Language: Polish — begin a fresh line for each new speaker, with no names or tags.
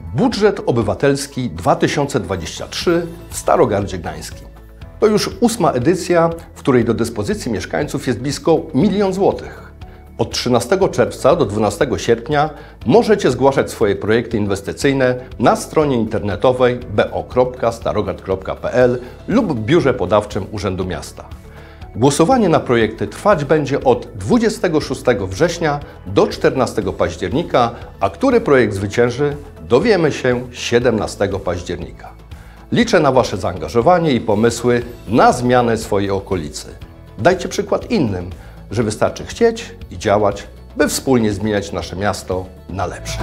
Budżet Obywatelski 2023 w Starogardzie Gdańskim. To już ósma edycja, w której do dyspozycji mieszkańców jest blisko milion złotych. Od 13 czerwca do 12 sierpnia możecie zgłaszać swoje projekty inwestycyjne na stronie internetowej bo.starogard.pl lub w biurze podawczym Urzędu Miasta. Głosowanie na projekty trwać będzie od 26 września do 14 października, a który projekt zwycięży, dowiemy się 17 października. Liczę na Wasze zaangażowanie i pomysły na zmianę swojej okolicy. Dajcie przykład innym, że wystarczy chcieć i działać, by wspólnie zmieniać nasze miasto na lepsze.